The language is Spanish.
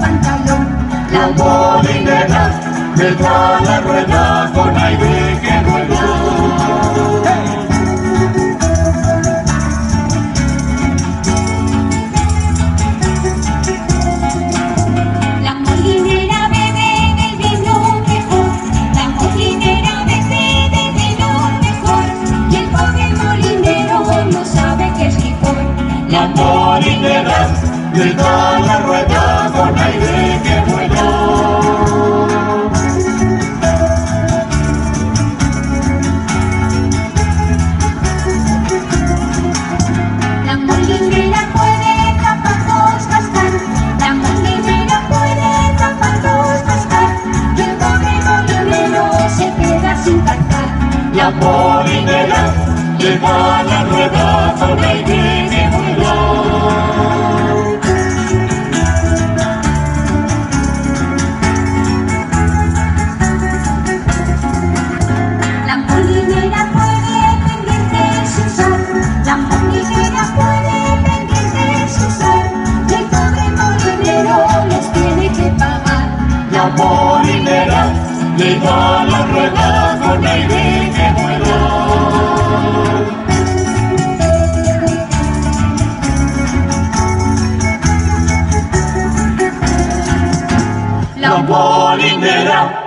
La molinera le da la rueda con aire que rueda. La molinera bebe del vino mejor, la molinera bebe del vino mejor, y el pobre molinero no sabe que es licor. La molinera da la rueda con aire que vuela. La molinera puede zapatos gastar, la molinera puede zapatos gastar, y el pobre molinero se queda sin cantar. La molinera le da la rueda con aire La molinera le da la rueda con aire que vuela. La molinera